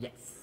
Yes.